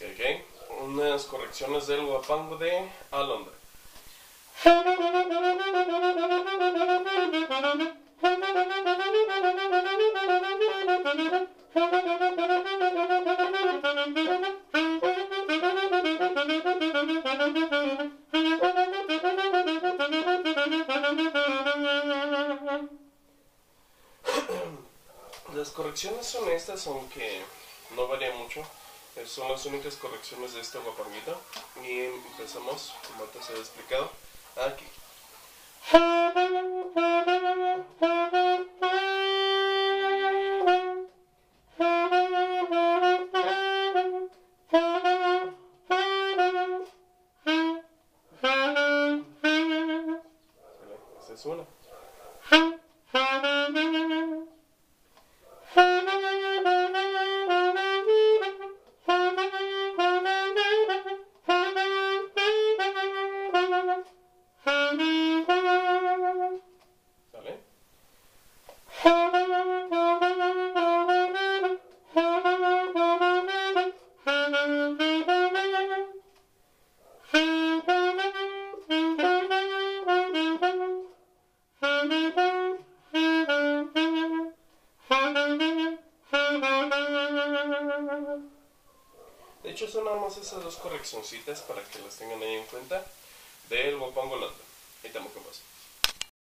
Ok, unas correcciones del guapango de Alondra. Las correcciones son estas, aunque no varía mucho. Son las únicas correcciones de este guapanguito. Y empezamos, como antes se ha explicado, aquí. Esa es De hecho, son nada más esas dos correccioncitas para que las tengan ahí en cuenta del Wopongo London. Ahí estamos con.